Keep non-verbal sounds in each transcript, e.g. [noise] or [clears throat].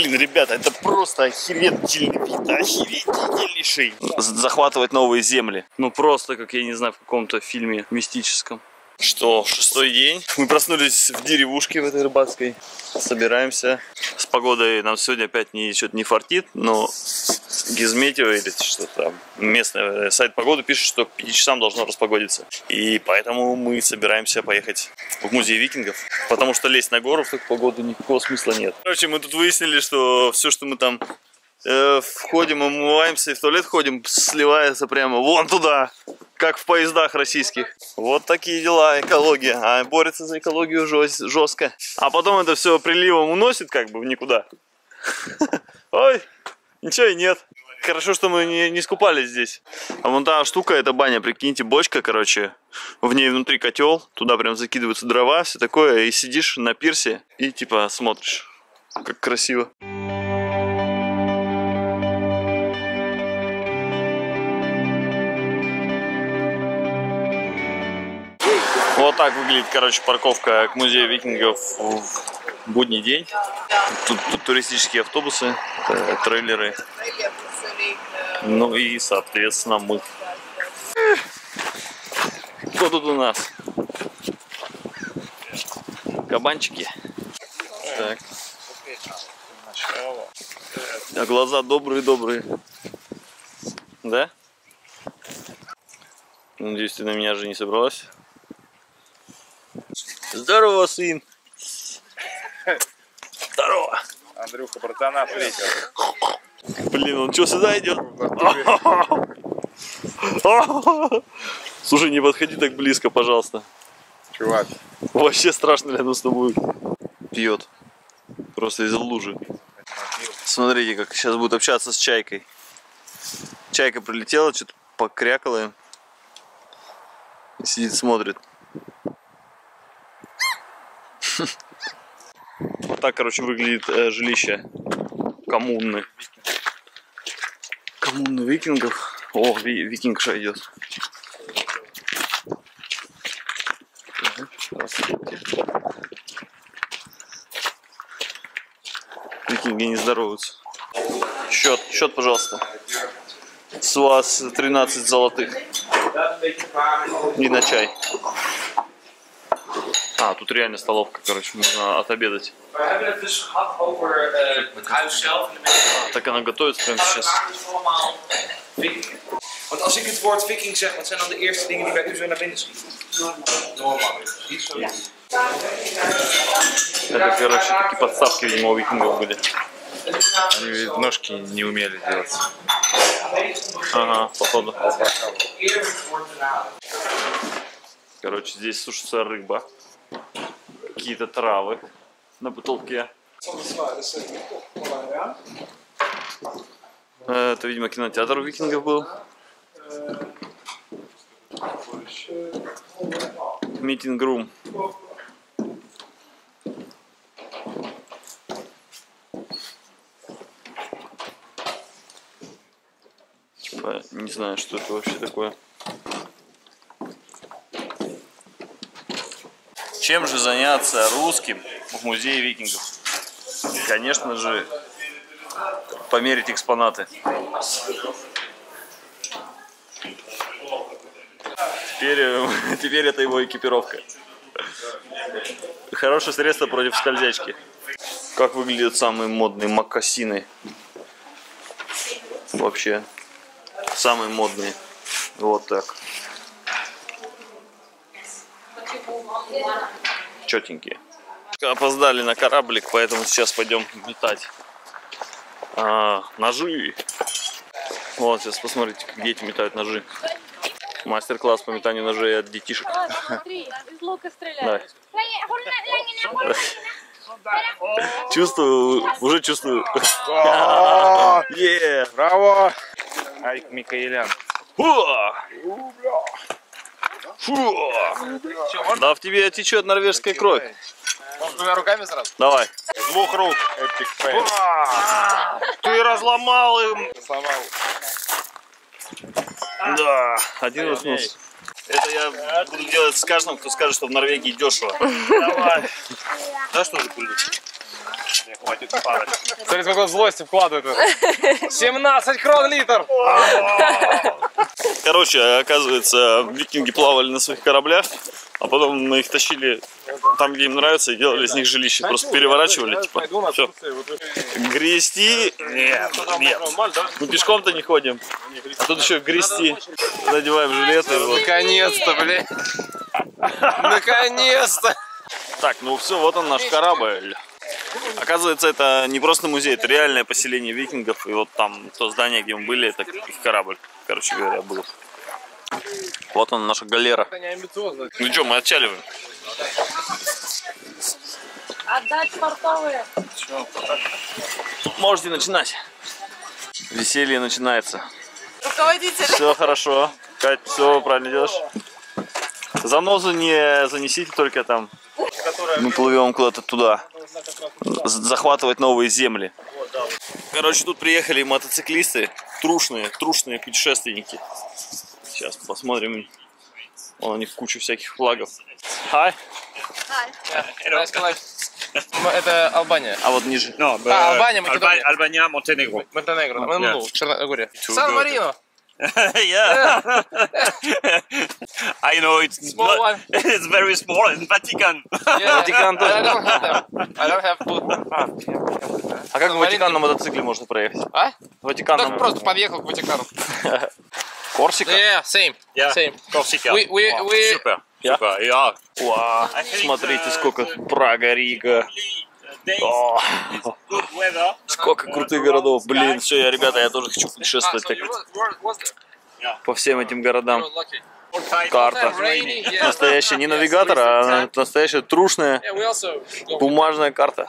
Блин, ребята, это просто охерительный вид, охерительнейший. Захватывать новые земли. Ну просто, как я не знаю, в каком-то фильме мистическом. Что, шестой день. Мы проснулись в деревушке в этой рыбацкой. Собираемся. С погодой нам сегодня опять не, что-то не фартит, но Гизметео или что там, местный сайт погоды пишет, что к 5 часам должно распогодиться. И поэтому мы собираемся поехать в музей викингов, потому что лезть на гору в такую погоду никакого смысла нет. Короче, мы тут выяснили, что все, что мы там э, входим, умываемся и в туалет ходим, сливается прямо вон туда, как в поездах российских. Вот такие дела, экология. А борется за экологию жестко. А потом это все приливом уносит как бы в никуда. [laughs] Ой, ничего и нет. Хорошо, что мы не, не скупались здесь. А вон та штука, это баня, прикиньте, бочка, короче. В ней внутри котел, туда прям закидываются дрова, все такое. И сидишь на пирсе и типа смотришь, как красиво. Вот так выглядит, короче, парковка к музею викингов в будний день. Тут, тут туристические автобусы, э, трейлеры. Ну и, соответственно, мы. Кто тут у нас? Кабанчики. Так. А глаза добрые-добрые. Да? Надеюсь, ты на меня же не собралась? Здорово, сын. Здорово. Андрюха, братана встретил. Блин, он что, сюда идет? [laughs] Слушай, не подходи так близко, пожалуйста. Чувак. Вообще страшно рядом с тобой. Пьет. Просто из лужи. Смотрите, как сейчас будет общаться с чайкой. Чайка прилетела, что-то покрякала. И сидит, смотрит. [laughs] Вот так, короче, выглядит э, жилище коммуны. Коммуны викингов. О, ви викингша идет. Викинги не здороваются. Счет, счет, пожалуйста. С вас 13 золотых. И на чай. А, тут реально столовка, короче, можно отобедать. Так она готовится прямо сейчас. Want als ik het woord viking zeg, wat zijn dan de eerste dingen die bij u zo naar binnen schieten? Это, короче, такие подставки, видимо, у викингов были. Они ножки не умели делать. Ага, походу. Короче, здесь сушится рыба какие-то травы на потолке. Это, видимо, кинотеатр у викингов был. Митинг-рум. Типа, не знаю, что это вообще такое. Чем же заняться русским в музее викингов? Конечно же, померить экспонаты. Теперь, [laughs] теперь это его экипировка. Хорошее средство против скользячки. Как выглядят самые модные макасины? Вообще, самые модные. Вот так. Четенькие. Опоздали на кораблик, поэтому сейчас пойдем метать а, ножи. Вот, сейчас посмотрите, как дети метают ножи. Мастер-класс по метанию ножей от детишек. А, смотри, из лука стреляют. Чувствую, уже чувствую. [laughs] Браво! Айк Микаэлян. Фу! Да в тебе течет норвежская кровь. Может, двумя руками сразу? Давай. С двух рук. Epic fail. Ты разломал им. Сломал. Да, один уснус. Это я буду делать с каждым, кто скажет, что в Норвегии дешево. Давай. Да что же, Кульдыч? Смотри, сколько злости вкладывает. в это. 17 крон литр! Короче, оказывается, викинги плавали на своих кораблях, а потом мы их тащили там, где им нравится, и делали из них жилище. Просто переворачивали, типа, все. Грести? Нет, нет. Нормально, да? Мы пешком-то не ходим. А тут еще грести. Надеваем жилеты. Наконец-то, блин. Наконец-то! Так, ну все, вот он наш корабль. Оказывается, это не просто музей, это реальное поселение викингов. И вот там то здание, где мы были, это их корабль, короче говоря, был. Вот он, наша галера. Ну что, мы отчаливаем. Отдать портовые. Можете начинать. Веселье начинается. Руководитель. Все хорошо. Кать, все правильно делаешь. Занозу не занесите только там. Мы плывем куда-то туда. Захватывать новые земли. Короче, тут приехали мотоциклисты. Трушные, трушные путешественники. Сейчас посмотрим. Вон у них куча всяких флагов. Хай. Это Албания. А вот ниже. No, А, Албания, Македония. Montenegro. Монтенегро. Ну, Yeah. ну, Черногория. Сан-Марино. Yeah. I know it's Small one. it's very small. It's Vatican. Yeah. Ватикан тоже. I don't have them. I don't have food. А как в Ватикан на мотоцикле можно проехать? А? Ватикан Так просто подъехал к Ватикану. Корсика? Yeah, same. Yeah. Same. Corsica. We- we- Wow, we- Super. Yeah. Super. Yeah. Вау, смотрите, сколько Прага, Рига. О, сколько крутых городов. Блин, все, я, ребята, я тоже хочу путешествовать так вот по всем этим городам. Карта. Настоящая не навигатор, а настоящая трушная бумажная карта.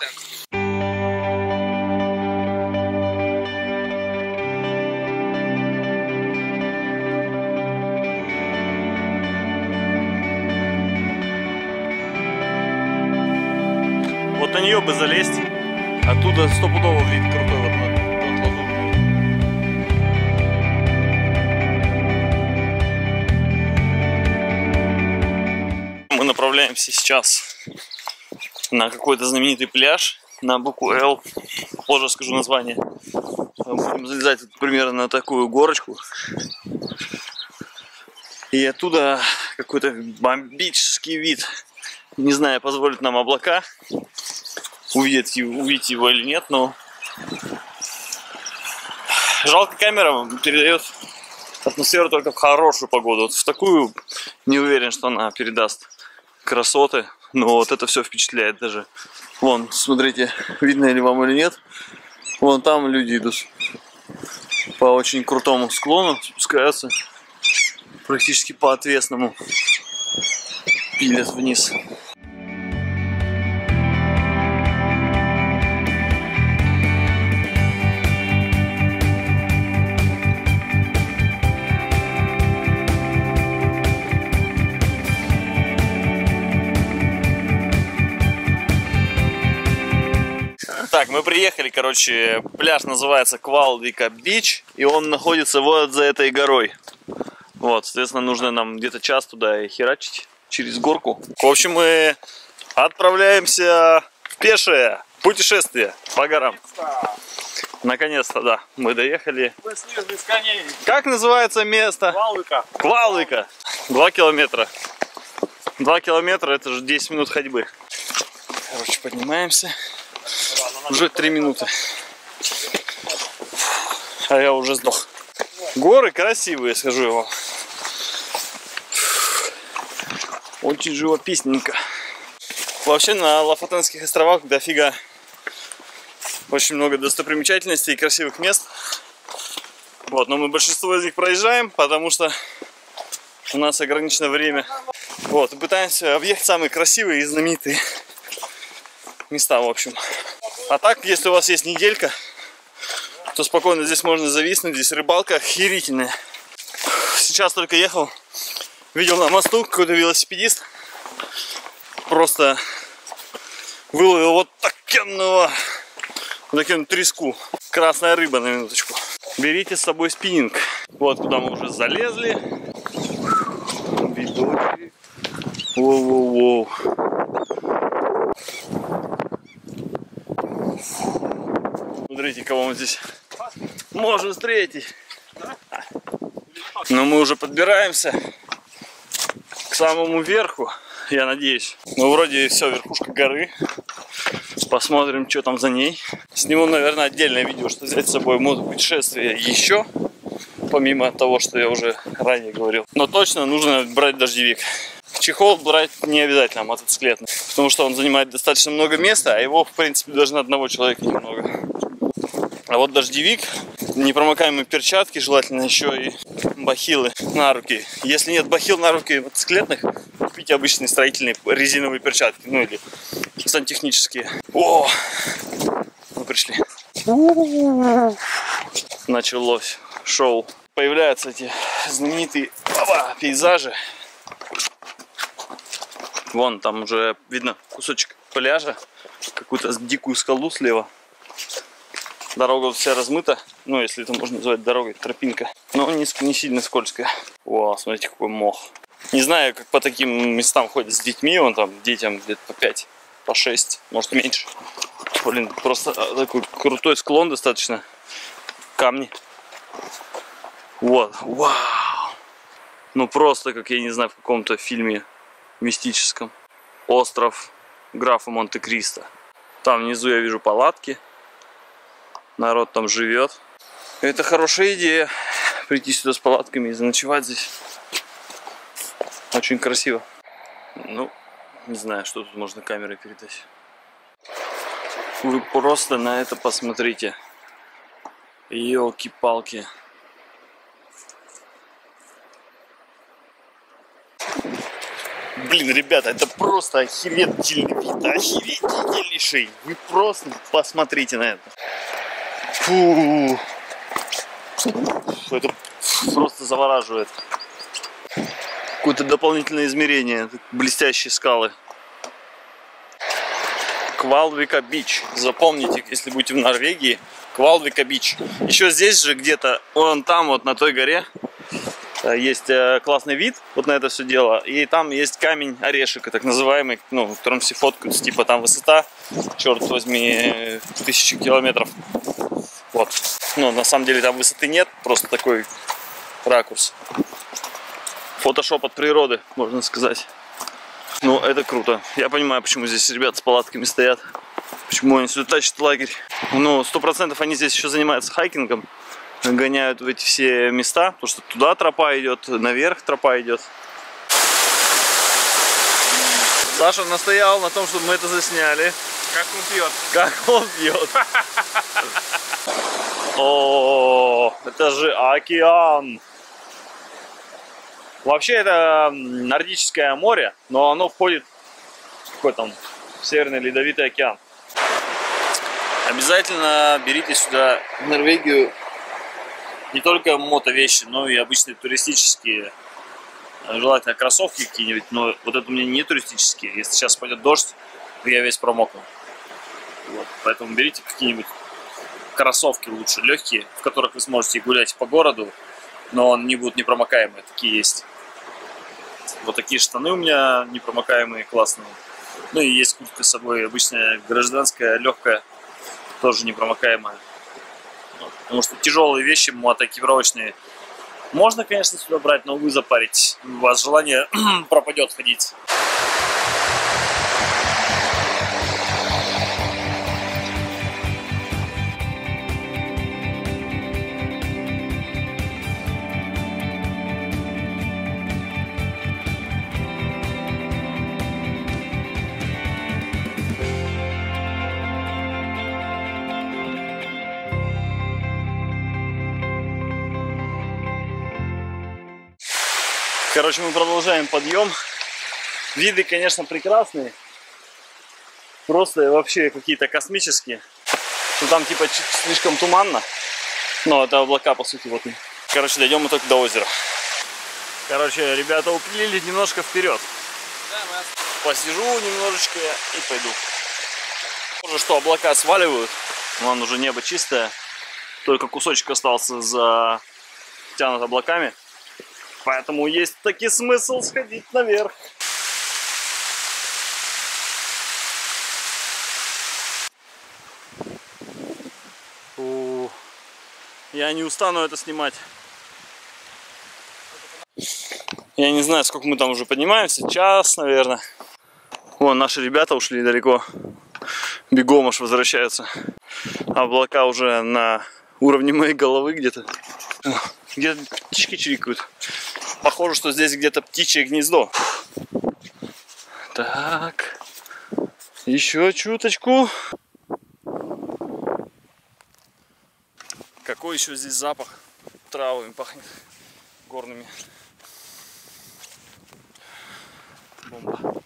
Нее бы залезть. Оттуда стопудово вид крутой вот на вот. Мы направляемся сейчас на какой-то знаменитый пляж на букву Л. Позже скажу название. Будем залезать примерно на такую горочку. И оттуда какой-то бомбический вид. Не знаю, позволят нам облака увидеть, увидеть его или нет, но жалко камера передает атмосферу только в хорошую погоду. Вот в такую не уверен, что она передаст красоты. Но вот это все впечатляет даже. Вон, смотрите, видно ли вам или нет. Вон там люди идут по очень крутому склону, спускаются практически по отвесному. Пилят вниз. Мы приехали, короче, пляж называется Квалдика Бич, и он находится вот за этой горой. Вот, соответственно, нужно нам где-то час туда и херачить через горку. В общем, мы отправляемся в пешее путешествие по горам. Наконец-то, да, мы доехали. Как называется место? Валыка. Квалыка. Два километра. Два километра, это же 10 минут ходьбы. Короче, поднимаемся. Уже три минуты. А я уже сдох. Горы красивые, скажу я вам. Очень живописненько. Вообще на Лафатенских островах дофига очень много достопримечательностей и красивых мест. Вот, но мы большинство из них проезжаем, потому что у нас ограничено время. Вот, и пытаемся объехать самые красивые и знаменитые места, в общем. А так, если у вас есть неделька, то спокойно здесь можно зависнуть. Здесь рыбалка охерительная. Сейчас только ехал, видел на мосту какой-то велосипедист. Просто выловил вот такенного, вот такую треску. Красная рыба на минуточку. Берите с собой спиннинг. Вот куда мы уже залезли. Воу-воу-воу. Смотрите, кого мы здесь можем встретить. Но мы уже подбираемся к самому верху, я надеюсь. Ну, вроде все, верхушка горы. Посмотрим, что там за ней. Сниму, наверное, отдельное видео, что взять с собой в путешествие еще. Помимо того, что я уже ранее говорил. Но точно нужно брать дождевик. Чехол брать не обязательно мотоциклетный, потому что он занимает достаточно много места, а его, в принципе, даже на одного человека немного. А вот дождевик, непромокаемые перчатки, желательно еще и бахилы на руки. Если нет бахил на руки мотоциклетных, купите обычные строительные резиновые перчатки, ну или сантехнические. О, мы пришли. Началось шоу. Появляются эти знаменитые опа, пейзажи. Вон там уже видно кусочек пляжа, какую-то дикую скалу слева. Дорога вся размыта, ну если это можно назвать дорогой, тропинка. Но не, не сильно скользкая. О, смотрите какой мох. Не знаю, как по таким местам ходят с детьми, он там детям где-то по 5, по 6, может меньше. Блин, просто а, такой крутой склон достаточно. Камни. Вот, вау. Ну просто, как я не знаю, в каком-то фильме мистическом. Остров графа Монте-Кристо. Там внизу я вижу палатки. Народ там живет. Это хорошая идея. Прийти сюда с палатками и заночевать здесь. Очень красиво. Ну, не знаю, что тут можно камерой передать. Вы просто на это посмотрите. Елки-палки. Блин, ребята, это просто охерительный вид, охерительнейший. Вы просто посмотрите на это. Фу. Это просто завораживает. Какое-то дополнительное измерение. Блестящие скалы. Квалвика Бич. Запомните, если будете в Норвегии, Квалвика Бич. Еще здесь же где-то, вон там, вот на той горе, Э, есть э, классный вид вот на это все дело. И там есть камень орешек, так называемый, ну, в котором все фоткаются. Типа там высота, черт возьми, тысячи километров. Вот. Но на самом деле там высоты нет, просто такой ракурс. Фотошоп от природы, можно сказать. Ну, это круто. Я понимаю, почему здесь ребята с палатками стоят. Почему они сюда тащат лагерь. Ну, сто процентов они здесь еще занимаются хайкингом гоняют в эти все места, потому что туда тропа идет, наверх тропа идет. Саша настоял на том, чтобы мы это засняли. Как он пьет. Как он пьет. О, это же океан. Вообще это нордическое море, но оно входит в какой там Северный Ледовитый океан. Обязательно берите сюда в Норвегию не только мото-вещи, но и обычные туристические. Желательно кроссовки какие-нибудь, но вот это у меня не туристические. Если сейчас пойдет дождь, я весь промокну. Вот, поэтому берите какие-нибудь кроссовки лучше, легкие, в которых вы сможете гулять по городу, но они будут непромокаемые, такие есть. Вот такие штаны у меня непромокаемые, классные. Ну и есть куртка с собой обычная гражданская, легкая, тоже непромокаемая. Потому что тяжелые вещи мотоэкипировочные можно, конечно, сюда брать, но вы запарите. У вас желание [clears throat] пропадет ходить. Короче, мы продолжаем подъем. Виды, конечно, прекрасные. Просто вообще какие-то космические. Ну, там типа слишком туманно. Но это облака, по сути, вот. Короче, дойдем мы только до озера. Короче, ребята уплыли немножко вперед. Посижу немножечко и пойду. Уже что облака сваливают. Вон уже небо чистое. Только кусочек остался за тянут облаками. Поэтому есть таки смысл сходить наверх. Я не устану это снимать. Я не знаю, сколько мы там уже поднимаемся. Час, наверное. Вон, наши ребята ушли далеко. Бегом аж возвращаются. Облака уже на уровне моей головы где-то. Где-то птички чирикают. Похоже, что здесь где-то птичье гнездо. Так. Еще чуточку. Какой еще здесь запах травами пахнет горными. Бомба.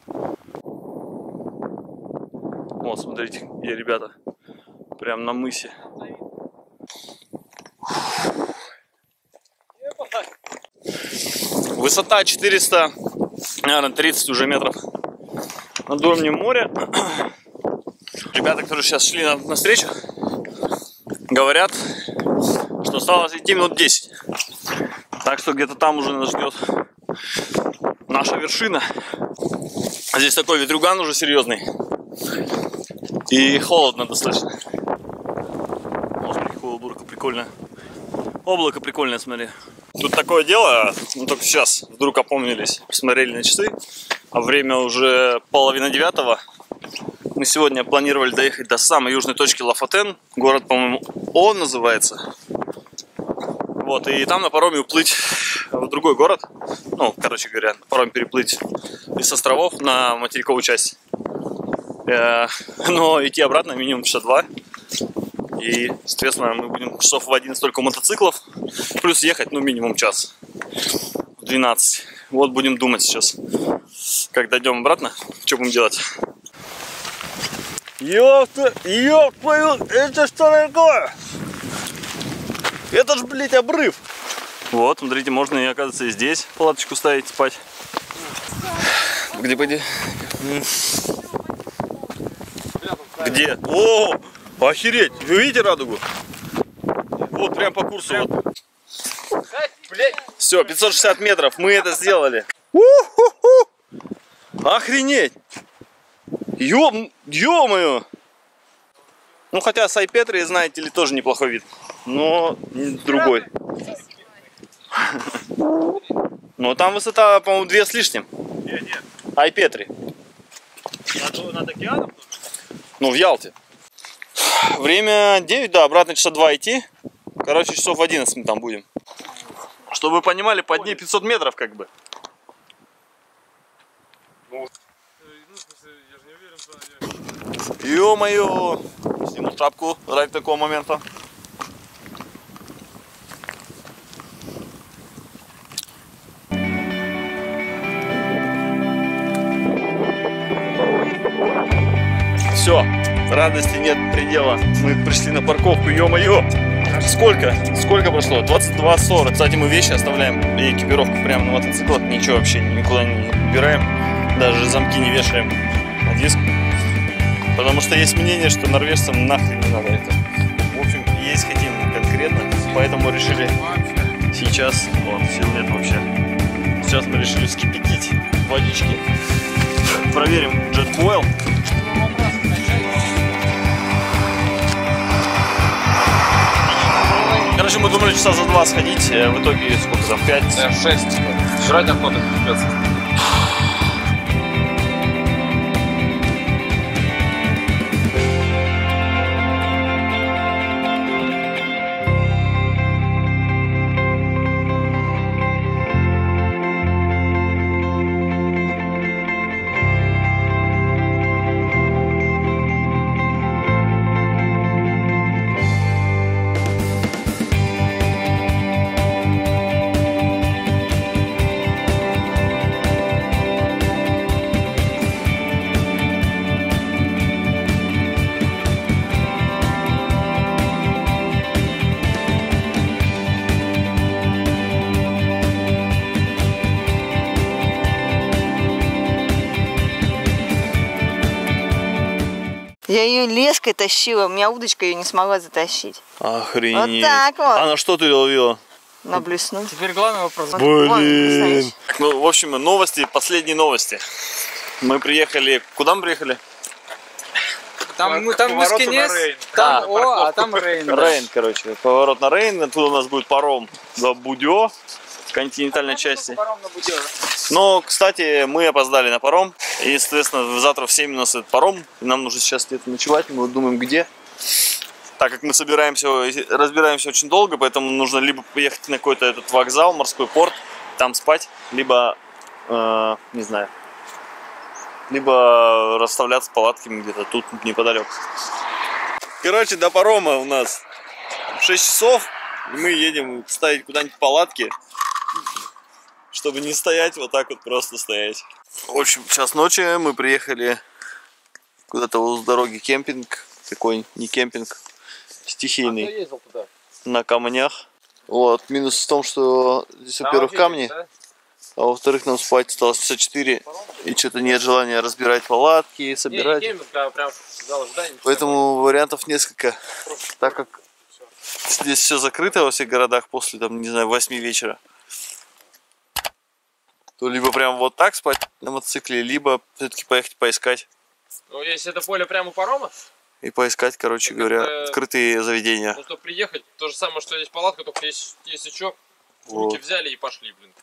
Вот, смотрите, где ребята. Прям на мысе. Высота 400, наверное, 30 уже метров над уровнем моря. Ребята, которые сейчас шли на, на встречу, говорят, что осталось идти минут 10. Так что где-то там уже нас ждет наша вершина. Здесь такой ветруган уже серьезный. И холодно достаточно. О, смотри, какое облако прикольное. Облако прикольное, смотри. Тут такое дело, ну только сейчас вдруг опомнились, посмотрели на часы, а время уже половина девятого. Мы сегодня планировали доехать до самой южной точки Лафатен. Город, по-моему, Он называется. Вот, и там на пароме уплыть в другой город. Ну, короче говоря, на пароме переплыть из островов на материковую часть. Э, Но идти обратно минимум часа два. И, соответственно, мы будем часов в 11 только у мотоциклов. Плюс ехать, ну, минимум час. В 12. Вот будем думать сейчас, как дойдем обратно, что будем делать. Ёпта, ёп твою, это что такое? Это ж, блядь, обрыв. Вот, смотрите, можно и, оказывается, и здесь палаточку ставить, спать. Где, пойди? Где? О, охереть! Вы видите радугу? Вот прям по курсу. Вот. Все, 560 метров, мы это сделали. Охренеть! Ё, ё-моё! Ну хотя с Айпетри, знаете ли, тоже неплохой вид. Но другой. [laughs] Но там высота, по-моему, две с лишним. Нет, нет. Айпетри. Над океаном? Ну, в Ялте. Время 9, да, обратно часа 2 идти. Короче, часов в 11 мы там будем. Чтобы вы понимали, под ней 500 метров как бы. Ё-моё! Сниму шапку ради такого момента. Все, радости нет предела. Мы пришли на парковку, ё-моё! Сколько? Сколько прошло? 22.40. Кстати, мы вещи оставляем и экипировку прямо на мотоциклах. Ничего вообще никуда не убираем. Даже замки не вешаем на диск. Потому что есть мнение, что норвежцам нахрен не надо это. В общем, есть хотим конкретно. Поэтому решили сейчас... О, сил нет вообще. Сейчас мы решили вскипятить водички. Проверим JetBoil. Думали часа за два сходить, э, в итоге сколько там, пять? Да, 6. Жрать охота придется. Ее леской тащила, у меня удочка ее не смогла затащить. Охренеть. Вот так вот. А на что ты ловила? На блеснуть. Теперь главный вопрос. Вон, представляешь? Ну, в общем, новости, последние новости. Мы приехали... Куда мы приехали? Там, мы, там Мускинес, там А, О, а там Рейн. да. Рейн, короче, поворот на Рейн, оттуда у нас будет паром до Будё, континентальной части. Но, кстати, мы опоздали на паром, и, соответственно, завтра в 7 у нас этот паром, и нам нужно сейчас где-то ночевать, мы думаем где. Так как мы собираемся, разбираемся очень долго, поэтому нужно либо поехать на какой-то этот вокзал, морской порт, там спать, либо, э, не знаю, либо расставляться палатками где-то тут неподалеку. Короче, до парома у нас 6 часов, и мы едем ставить куда-нибудь палатки, чтобы не стоять вот так вот просто стоять. В общем, час ночи мы приехали куда-то у дороги кемпинг, такой не кемпинг, стихийный, ездил туда? на камнях. Вот, минус в том, что здесь, во-первых, камни, а во-вторых, нам спать осталось часа 4, и что-то нет желания разбирать палатки, собирать. а прям зал ожидания. Поэтому вариантов несколько. Так как здесь все закрыто во всех городах после, там, не знаю, 8 вечера. То либо прям вот так спать на мотоцикле, либо все-таки поехать поискать. Ну, если это поле прямо у парома, И поискать, короче Так говоря, это- открытые заведения. ну, чтобы приехать, то же самое, что здесь палатка, только если, если что, Вот. руки взяли и пошли, блин.